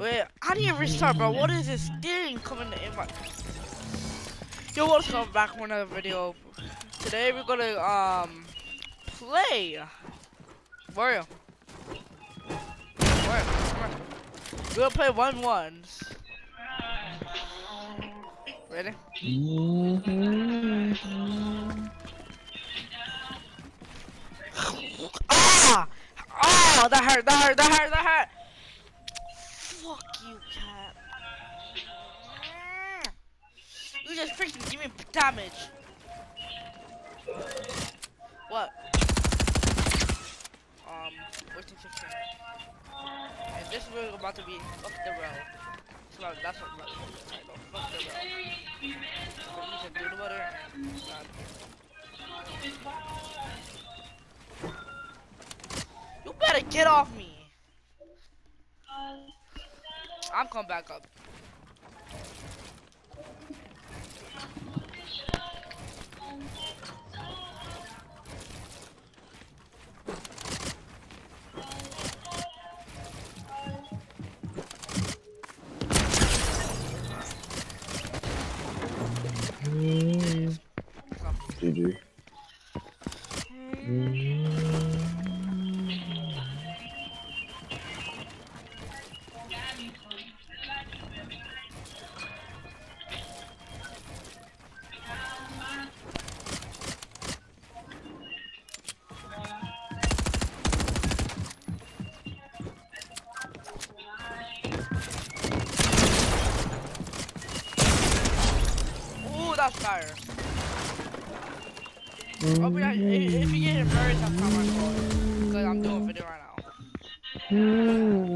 Wait, how do you restart, bro? What is this thing coming in my... Yo, what's up? Back with another video. Today we're gonna, um, play Mario. Mario, Mario. We're gonna play one ones. Ready? Ah! Ah! That hurt, that hurt, that hurt, that hurt! Damage. What? Um, 14, 15. And this is really about to be the road. So that's what that's the title. Fuck the road. Butter You better get off me. I'm coming back up. Fire. Oh, but I, if, you get hit first, I'm fault. Because I'm doing a video right now. Hmm.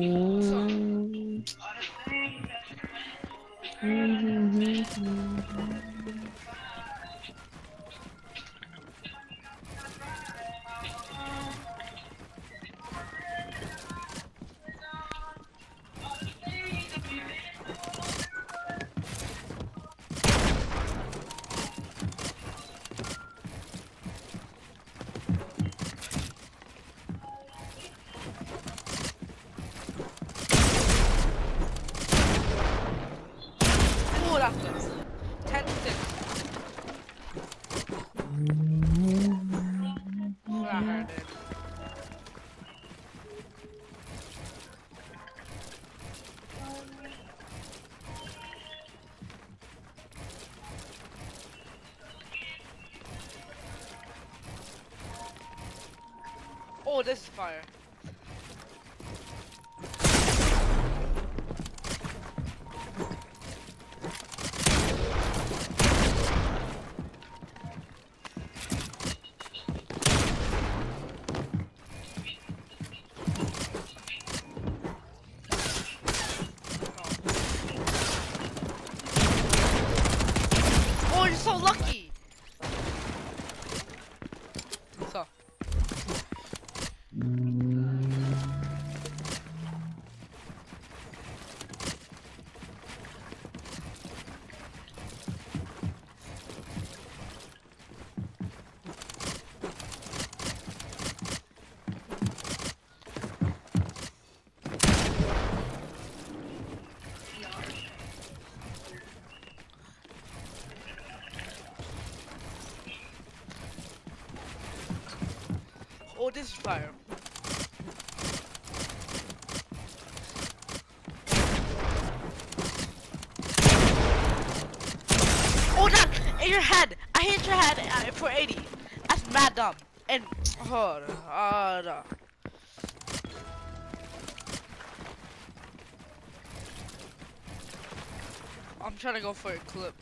Oh, this is fire. Oh, this is fire. Oh, that in your head. I hit your head uh, for 80. That's mad dumb. And on, hold on. I'm trying to go for a clip.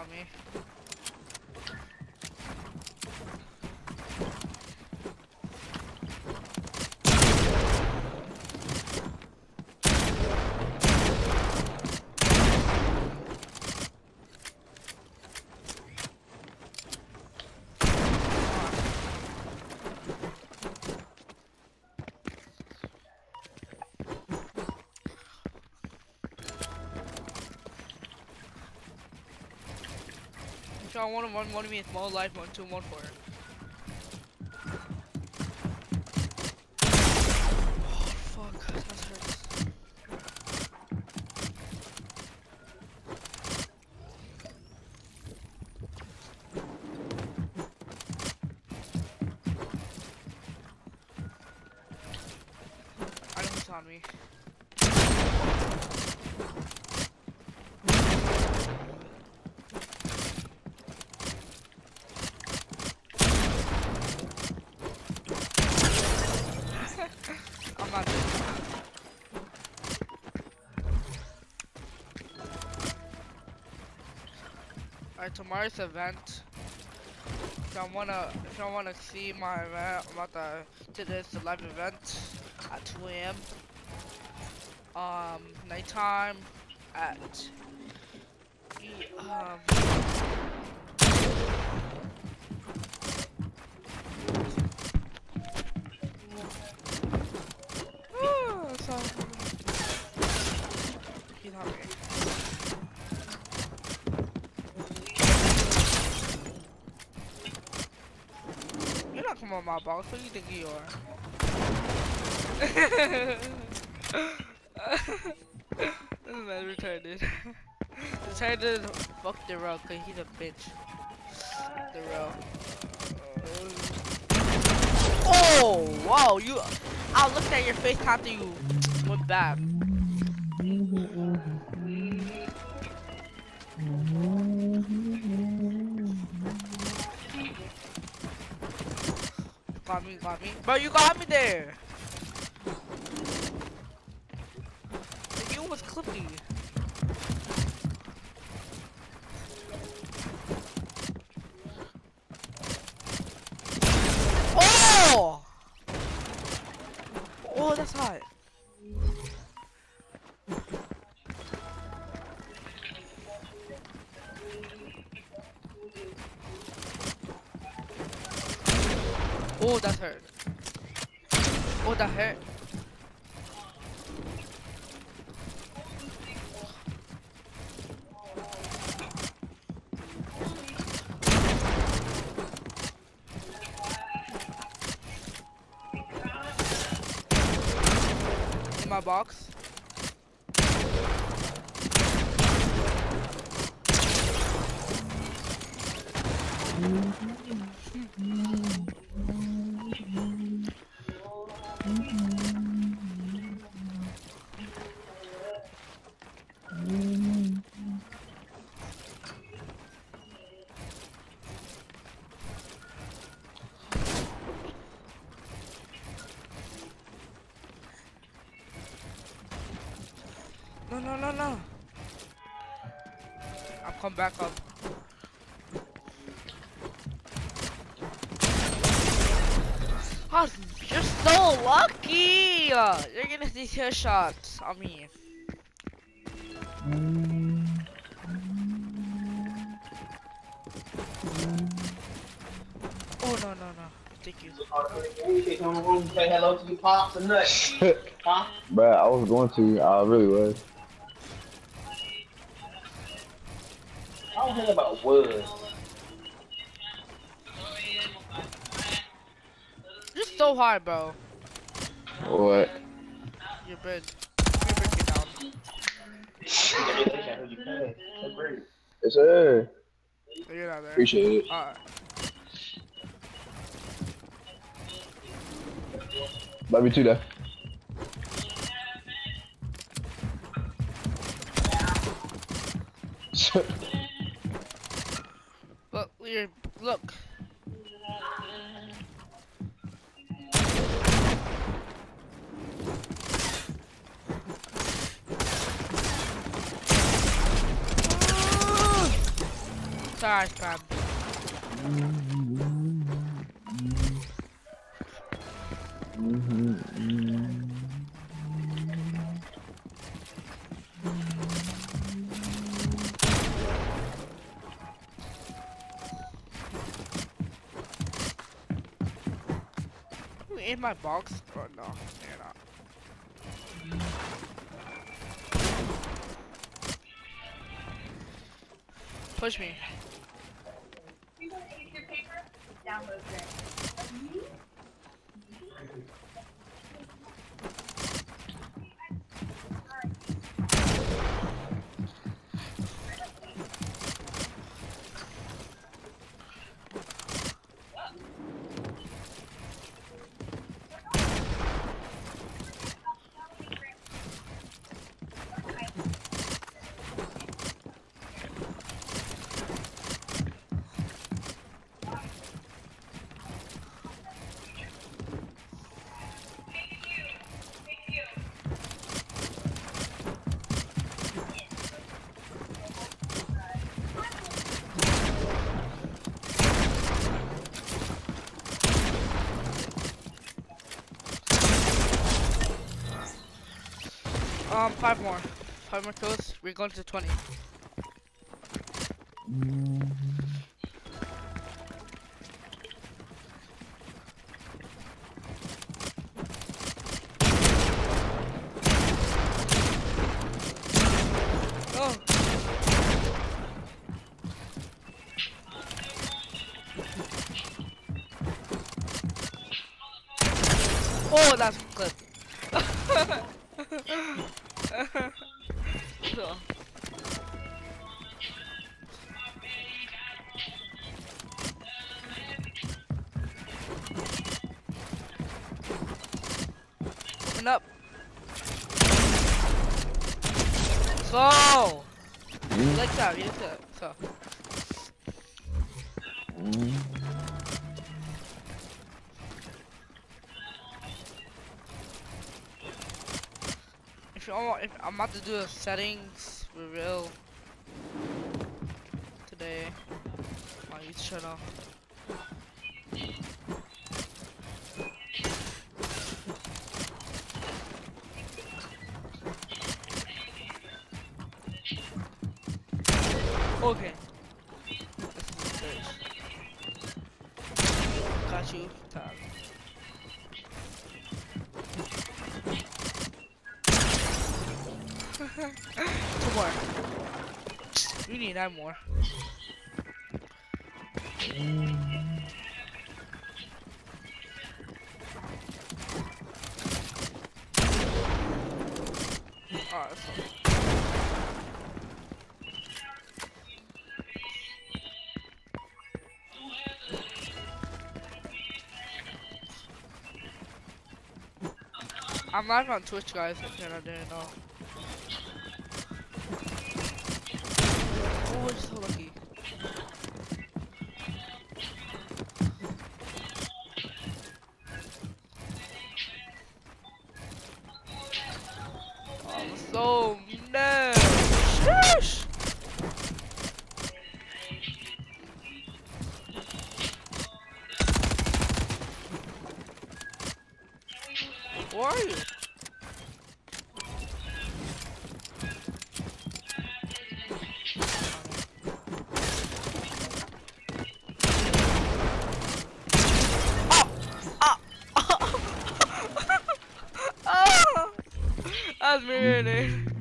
On me. John, one, one, one me is more life, one, two, one, four. Tomorrow's event. If y'all wanna, if y'all wanna see my event, I'm about to to this live event at 2 a.m. Um, nighttime at um. On my box. Who do you think you are? this man retarded. Retarded fuck the row, cause he's a bitch. The oh. row. Oh, wow, you. I looked at your face after you went back. Got me. Bro, you got me there. You was clippy. Oh! Oh, that's hot. That hurt. In my box. Mm-hmm. No, no, no, no. I'll come back up. Oh, you're so lucky! You're gonna see headshots on me. Oh, no, no, no. Thank you. Come in the room, say hello to your pops and nuts. Huh? Bruh, I was going to. I really was. I don't think about was. You're so hard, bro. What? You're big. You're breaking down. Yes, sir. You're not there. Appreciate it. Alright. Love you too, though. Look, you're, look. Sorry, Crab. Mm. In my box? Or no, you're not. Push me. Um, five more. Five more kills. We're going to 20. Oh. So. Open up. So. Like that, yes, sir. So. If you want, if I'm about to do a settings reveal today, my YouTube channel. Need nine more. I'm live on Twitch, guys, if you're not didn't know. Oh, we're so lucky. So That's really.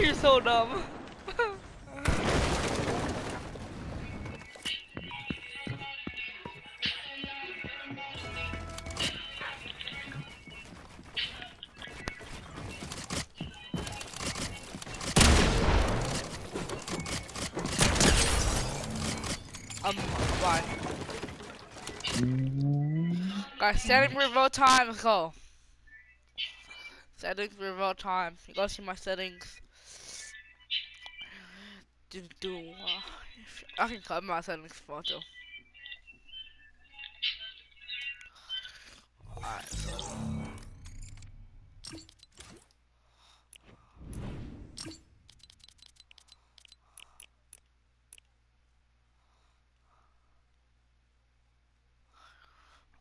You're so dumb. Oh um, bye. Guys, setting revolt time, go. Settings revolt time. You gotta see my settings. Do, do, uh, I can cut my settings photo.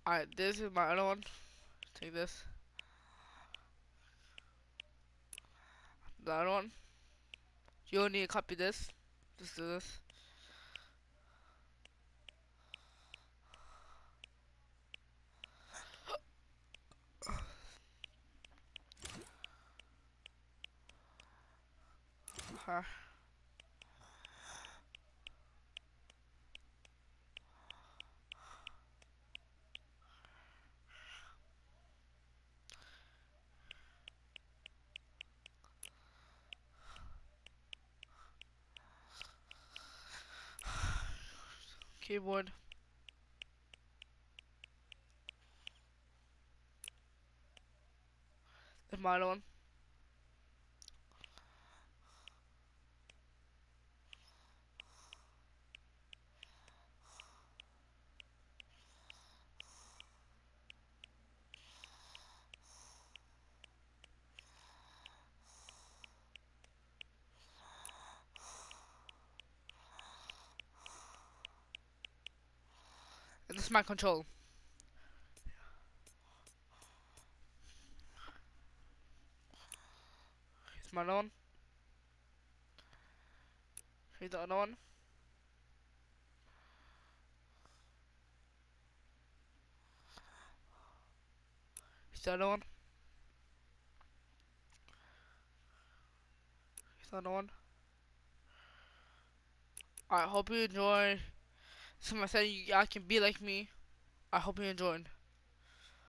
Alright. This is my other one. Take this. That one. You need to copy this. Just do this. Huh. Keyboard. My other one. Is my control. Here's my one. Here's the other one. Here's the other one. Here's the other one. I hope you enjoy. Someone said you, y'all can be like me. I hope you enjoyed.